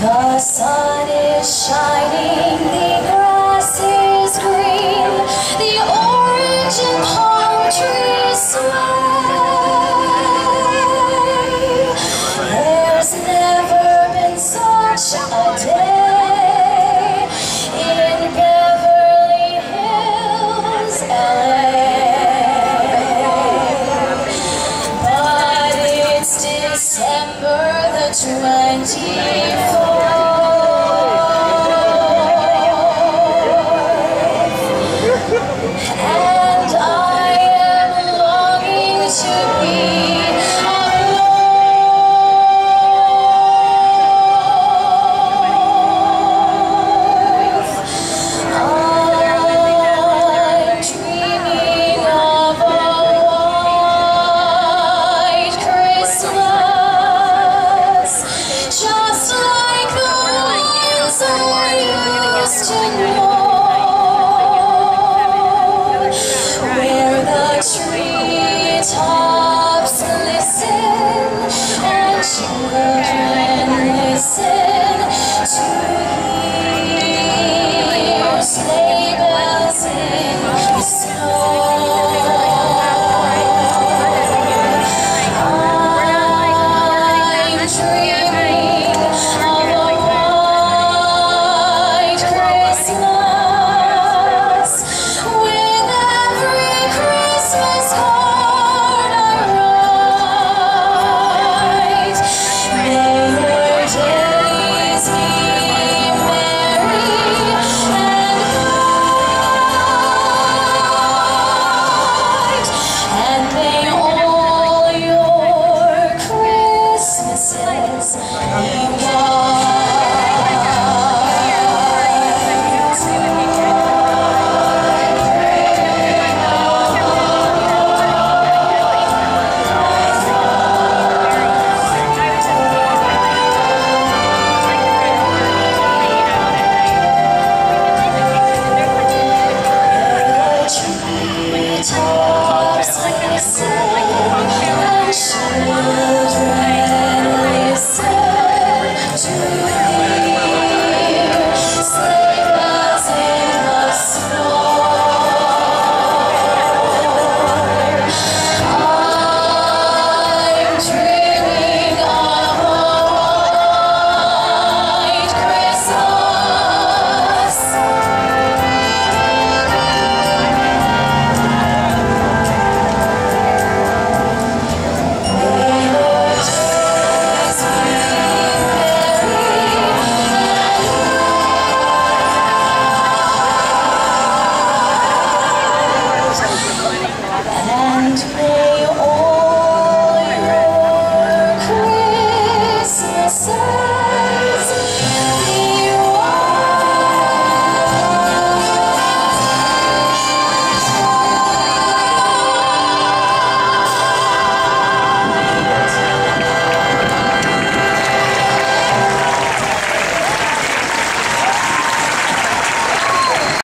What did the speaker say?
The sun is shining, the grass is green, the orange and palm trees sway. listen to hear slave.